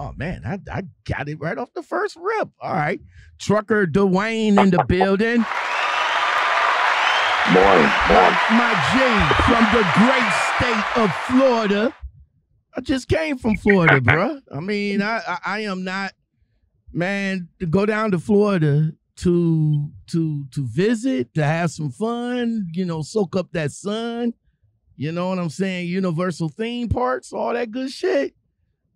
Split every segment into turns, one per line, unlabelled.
Oh man, I, I got it right off the first rip. All right. Trucker Dwane in the building.
Morning, morning.
My G from the great state of Florida. I just came from Florida, bruh. I mean, I, I I am not man to go down to Florida to to to visit, to have some fun, you know, soak up that sun. You know what I'm saying? Universal theme parks, all that good shit.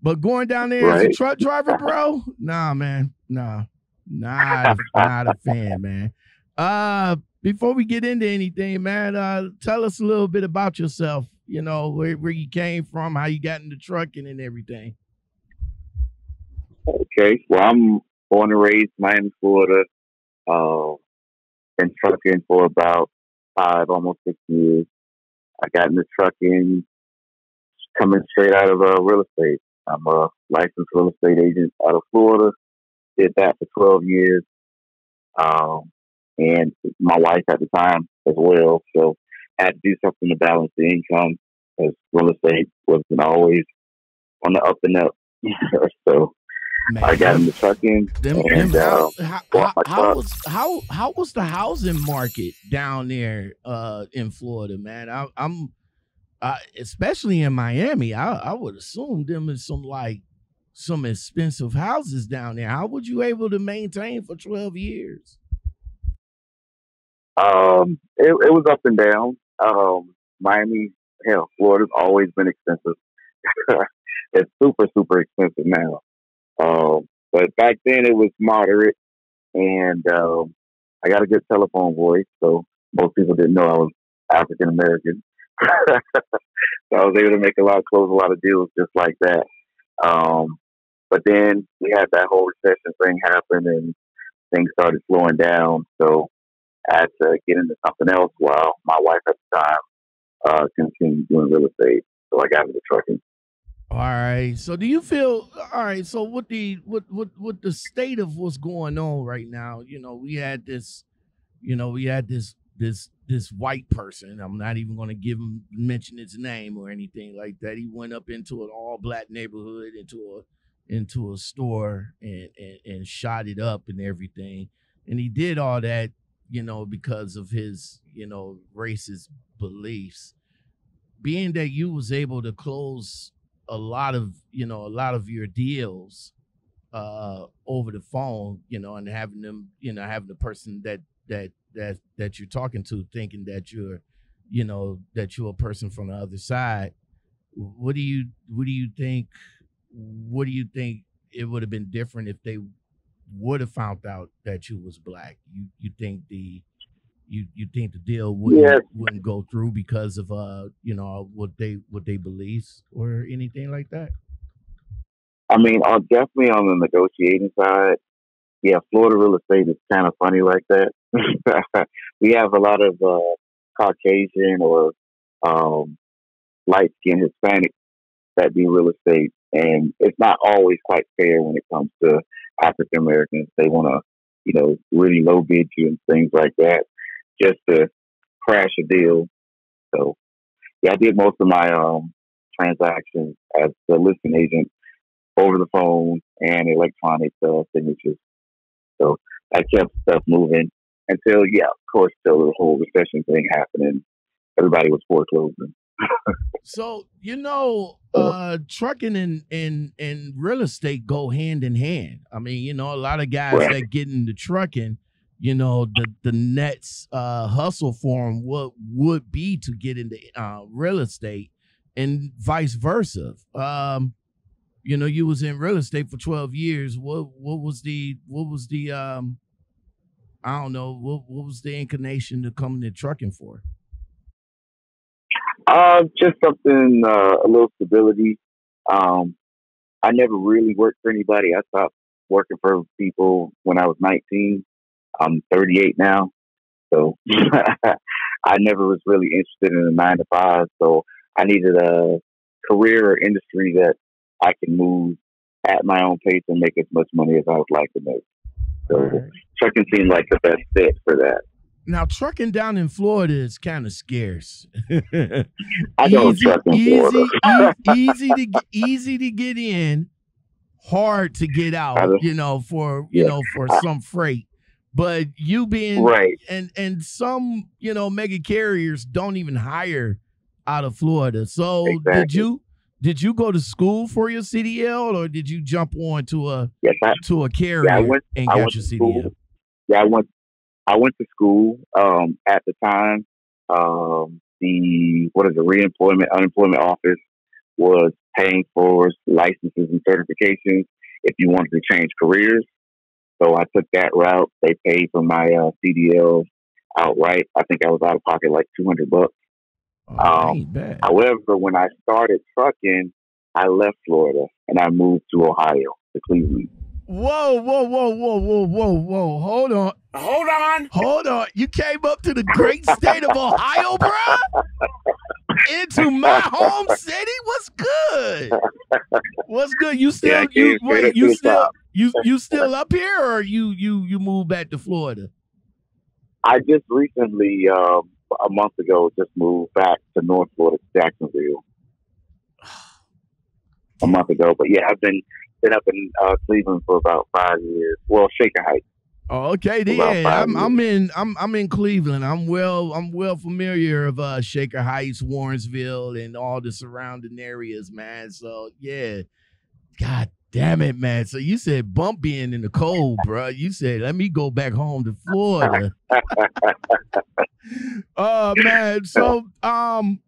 But going down there as a truck driver, bro, nah, man, nah, not not a fan, man. Uh, before we get into anything, man, uh, tell us a little bit about yourself. You know where where you came from, how you got into trucking, and everything.
Okay, well, I'm born and raised Miami, Florida. Uh, been trucking for about five, almost six years. I got into trucking coming straight out of uh, real estate. I'm a licensed real estate agent out of Florida. Did that for 12 years. Um, and my wife at the time as well. So I had to do something to balance the income because real estate wasn't always on the up and up. so
Man,
I got into trucking
them,
and
them
uh,
how, how, how was how how was the housing market down there uh in Florida, man? I, I'm uh, especially in Miami. I, I would assume them is some like some expensive houses down there. How would you able to maintain for twelve years?
Um, it, it was up and down. Um, Miami, hell, Florida's always been expensive. it's super, super expensive now. Um, but back then it was moderate, and um, I got a good telephone voice, so most people didn't know I was African American. so I was able to make a lot, of close a lot of deals just like that. Um, but then we had that whole recession thing happen, and things started slowing down. So I had to get into something else while my wife at the time uh, continued doing real estate. So I got into trucking.
All right. So do you feel all right? So what the what what what the state of what's going on right now? You know, we had this, you know, we had this this this white person. I'm not even going to give him mention his name or anything like that. He went up into an all black neighborhood into a into a store and, and and shot it up and everything. And he did all that, you know, because of his, you know, racist beliefs. Being that you was able to close a lot of you know a lot of your deals uh over the phone you know and having them you know having the person that that that that you're talking to thinking that you're you know that you're a person from the other side what do you what do you think what do you think it would have been different if they would have found out that you was black you you think the you you think the deal wouldn't
Yes.
wouldn't go through because of uh you know what they what they beliefs or anything like that
I mean, uh, definitely on the negotiating side, yeah, Florida real estate is kind of funny like that. we have a lot of uh, Caucasian or um, light skinned Hispanics that do real estate, and it's not always quite fair when it comes to African Americans. They want to, you know, really low bid you and things like that just to crash a deal. So, yeah, I did most of my um, transactions as the listing agent over the phone and electronic uh, signatures. So I kept stuff moving until, yeah, of course, till the whole recession thing happened and everybody was foreclosing.
So you know, uh, trucking and and and real estate go hand in hand. I mean, you know, a lot of guys
Right.
that get into trucking, you know, the the next uh, hustle for them would would be to get into uh, real estate, and vice versa. Um, you know, you was in real estate for twelve years. What what was the what was the um, I don't know what what was the inclination to come into trucking for?
Uh, just something, uh, a little stability. Um, I never really worked for anybody. I stopped working for people when I was 19. I'm 38 now. So I never was really interested in a nine to five. So I needed a career or industry that I can move at my own pace and make as much money as I would like to make. So
right.
trucking seemed like the best fit for that.
Now trucking down in Florida is kind of scarce.
I don't
easy,
truck in
easy,
Florida.
e- easy to get, easy to get in, hard to get out, you know, for you yeah. know for some freight. But you being
right,
and and some you know mega carriers don't even hire out of Florida. So exactly. did you did you go to school for your CDL or did you jump on to a
yes, I,
to a carrier yeah, went, and I get your CDL?
Yeah, I went I went to school um, at the time. Um, the what is the reemployment unemployment office was paying for licenses and certifications if you wanted to change careers. So I took that route. They paid for my uh, CDL outright. I think I was out of pocket like two hundred bucks.
Oh, um,
however, when I started trucking, I left Florida and I moved to Ohio, to Cleveland.
Whoa, whoa, whoa, whoa, whoa, whoa, whoa. Hold on.
Hold on.
Hold on. You came up to the great state of Ohio, bro? Into my home city? What's good? What's good? You still yeah, you wait, you still you you still up here or you you you moved back to Florida?
I just recently um, a month ago just moved back to North Florida, Jacksonville. a month ago. But yeah, I've been been up in uh, Cleveland for about five years. Well, Shaker Heights.
Oh, okay. Yeah, I'm, I'm, in. I'm I'm in Cleveland. I'm well. I'm well familiar of uh, Shaker Heights, Warrensville, and all the surrounding areas, man. So yeah, God damn it, man. So you said bump being in the cold, bro. You said let me go back home to Florida. uh man. So um,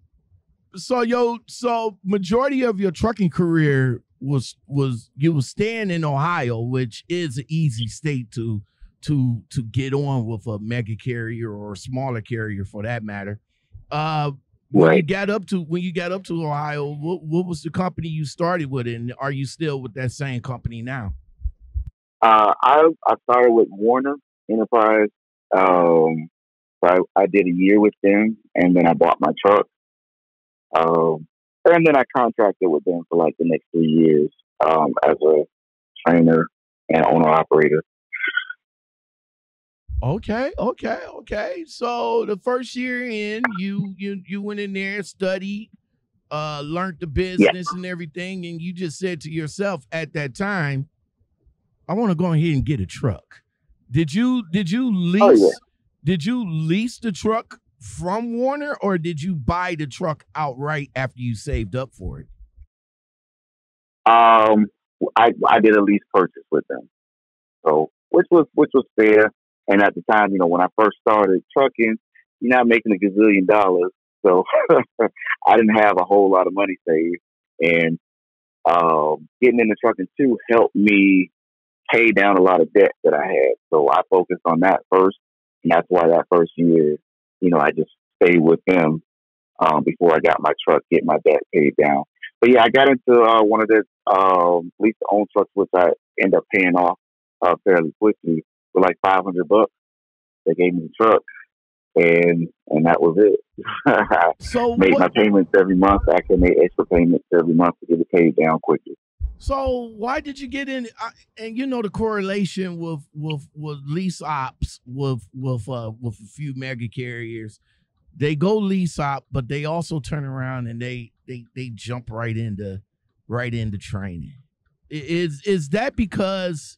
so yo, so majority of your trucking career was was you were staying in Ohio, which is an easy state to to to get on with a mega carrier or a smaller carrier for that matter. Uh when right. you got up to when you got up to Ohio, what what was the company you started with, and are you still with that same company now?
Uh, I I started with Werner Enterprise. Um, so I, I did a year with them, and then I bought my truck. Um, and then I contracted with them for like the next three years um, as a trainer and owner operator.
Okay, okay, okay. So the first year in, you you you went in there, studied, uh, learned the business and everything, and you just said to yourself at that time, "I want to go ahead and get a truck." Did you did you lease? Oh, yeah. Did you lease the truck from Werner or did you buy the truck outright after you saved up for it?
Um, I I did a lease purchase with them, so which was which was fair. And at the time, you know, when I first started trucking, you're not making a gazillion dollars, so I didn't have a whole lot of money saved. And um, getting into trucking too helped me pay down a lot of debt that I had. So I focused on that first, and that's why that first year you know, I just stayed with them um, before I got my truck, get my debt paid down. But yeah, I got into uh, one of the um, lease to own trucks, which I end up paying off uh, fairly quickly for like 500 bucks. They gave me the truck. And and that was it. so made what, my payments every month. I can make extra payments every month to get it paid down quickly.
So why did you get in? And you know the correlation with with with lease ops with with uh with a few mega carriers, they go lease op, but they also turn around and they they they jump right into right into training. Is is that because?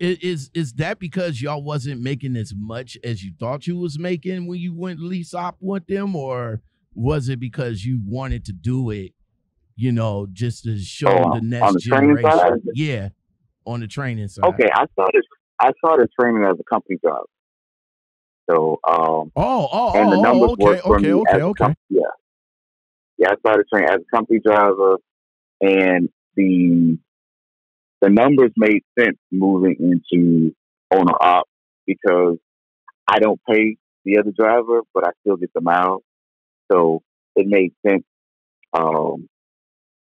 Is is that because y'all wasn't making as much as you thought you was making when you went lease op with them, or was it because you wanted to do it you know, just to show oh, the next the generation. Yeah, on the training side.
Okay, I started. I saw started training as a company driver. So, um,
oh, oh, and the oh, numbers oh, okay, for okay, me okay, okay.
Com- yeah, yeah. I started training as a company driver, and the the numbers made sense moving into owner op because I don't pay the other driver, but I still get the miles. So it made sense um,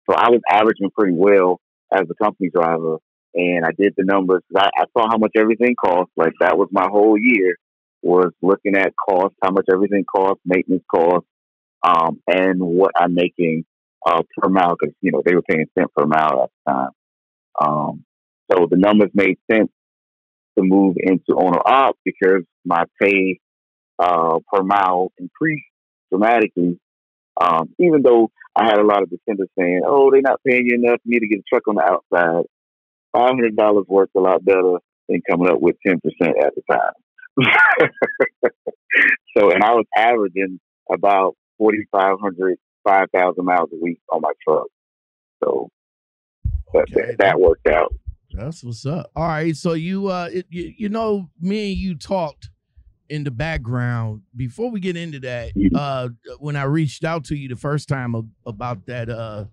so I was averaging pretty well as a company driver, and I did the numbers. I, I saw how much everything cost. Like that was my whole year was looking at cost, how much everything costs, maintenance costs, um, and what I'm making uh, per mile because you know they were paying cent per mile at the time. Um, so the numbers made sense to move into owner op because my pay uh, per mile increased dramatically. Um, even though I had a lot of defenders saying, "Oh, they're not paying you enough for me to get a truck on the outside." five hundred dollars worked a lot better than coming up with ten percent at the time. so, and I was averaging about 4,500, 5,000 miles a week on my truck. So okay. that, that worked out.
That's what's up. All right, so you uh, it, you, you know, me and you talked in the background before we get into that. Uh, when I reached out to you the first time about that uh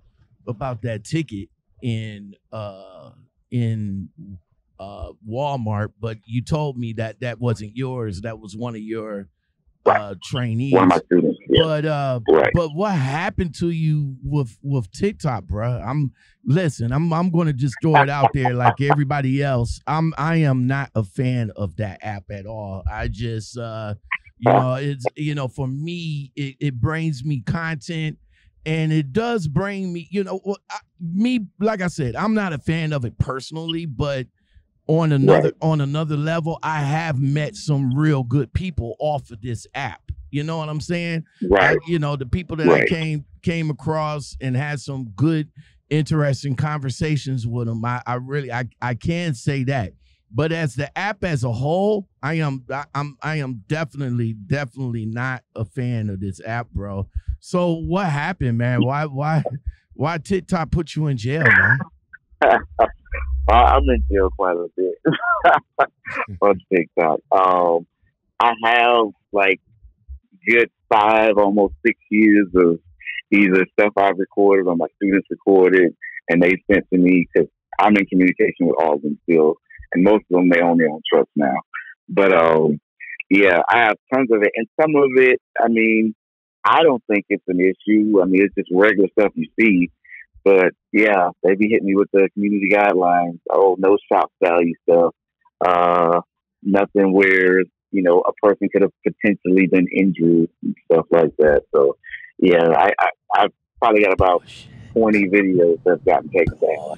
about that ticket in uh in uh Walmart, but you told me that that wasn't yours. That was one of your uh trainees.
One of my students.
Yeah. But uh, right. but what happened to you with with TikTok, bro? I'm listen. I'm I'm going to just throw it out there like everybody else. I'm I am not a fan of that app at all. I just uh, you know, it's you know, for me, it, it brings me content and it does bring me, you know, I, me like I said, I'm not a fan of it personally, but on another right. on another level, I have met some real good people off of this app. You know what I'm saying?
Right.
I, you know, the people that right. I came came across and had some good, interesting conversations with them. I, I really I, I can say that. But as the app as a whole, I am I, I'm I am definitely definitely not a fan of this app, bro. So what happened, man? Why why why TikTok put you in jail, man?
I'm in jail quite a bit on TikTok. Um, I have like good five, almost six years of either stuff I've recorded or my students recorded, and they sent to me because I'm in communication with all of them still, and most of them they own their own trucks now. But um, yeah, I have tons of it, and some of it, I mean, I don't think it's an issue. I mean, it's just regular stuff you see. But yeah, they be hitting me with the community guidelines. Oh, no shop value stuff. Uh, nothing where you know, a person could have potentially been injured and stuff like that. So, yeah, I, I I've probably got about oh, twenty videos that have gotten taken down.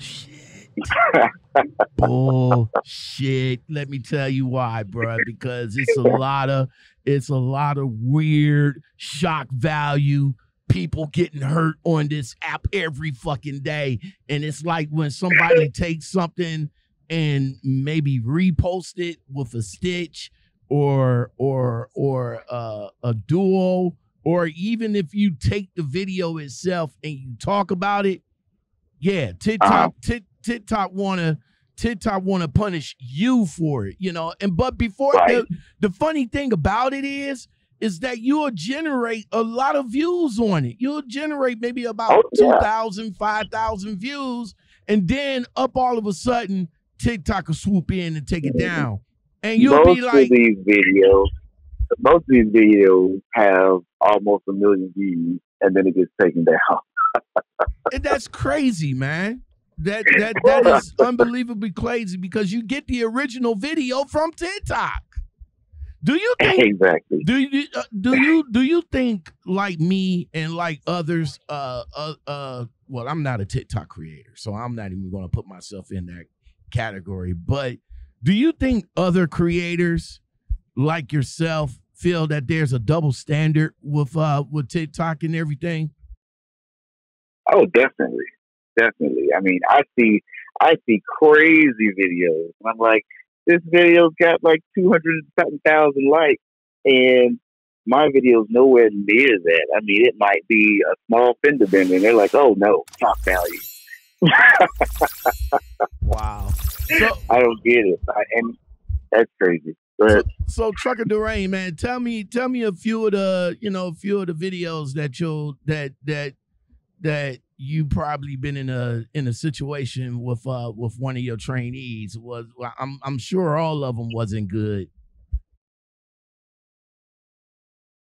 Oh shit! Let me tell you why, bro. Because it's a lot of it's a lot of weird shock value people getting hurt on this app every fucking day. And it's like when somebody takes something and maybe repost it with a stitch or or or uh, a duo or even if you take the video itself and you talk about it yeah tiktok. T- tiktok wanna tiktok wanna punish you for it you know and but before right. the, the funny thing about it is is that you'll generate a lot of views on it you'll generate maybe about oh, yeah. 2000 5000 views and then up all of a sudden tiktok will swoop in and take it mm-hmm. down and you'll most be like,
of these videos, most of these videos have almost a million views, and then it gets taken down.
and that's crazy, man. That that that is unbelievably crazy because you get the original video from TikTok. Do you think
exactly?
Do you uh, do you do you think like me and like others? Uh, uh, uh. Well, I'm not a TikTok creator, so I'm not even going to put myself in that category. But do you think other creators like yourself feel that there's a double standard with uh with TikTok and everything?
Oh, definitely, definitely. I mean, I see I see crazy videos, and I'm like, this video's got like two hundred thousand likes, and my video's nowhere near that. I mean, it might be a small fender bender, and they're like, oh no, top value.
wow.
So, I don't get it, I, and that's crazy.
So, so, Trucker Dwane, man, tell me, tell me a few of the, you know, a few of the videos that you'll that that that you probably been in a in a situation with uh with one of your trainees was. I'm I'm sure all of them wasn't good.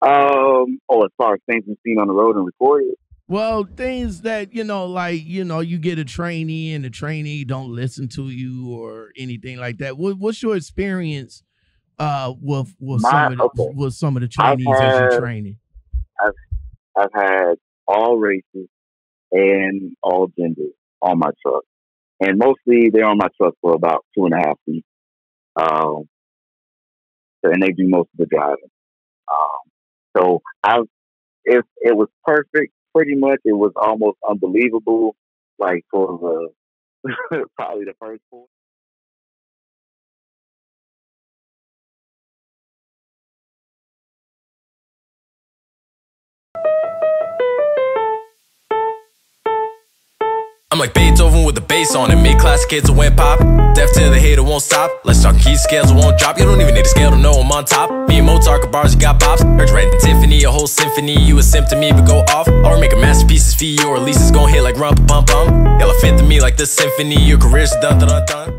Um. Oh, as far as things we've seen on the road and recorded.
Well, things that you know, like you know, you get a trainee and the trainee don't listen to you or anything like that. What, what's your experience uh, with with My, some of the, okay. with some of the trainees had, as you're training?
I've I've had all races and all genders on my truck, and mostly they're on my truck for about two and a half weeks. Um, and they do most of the driving. Um, so I, if it was perfect, pretty much. It was almost unbelievable. Like for the Probably the first four.
I'm like Beethoven with the bass on it. Mid classic kids will went pop. Deaf to the hater won't stop. Let's talk key scales won't drop. You don't even need a scale to know I'm on top. Me and Mozart bars, you got pops. Heard you writing Tiffany, a whole symphony. You a me, but go off. Or make a masterpiece for you, or at least it's gonna hit like rump pum pum. Elephant to me like the symphony. Your career's done done done.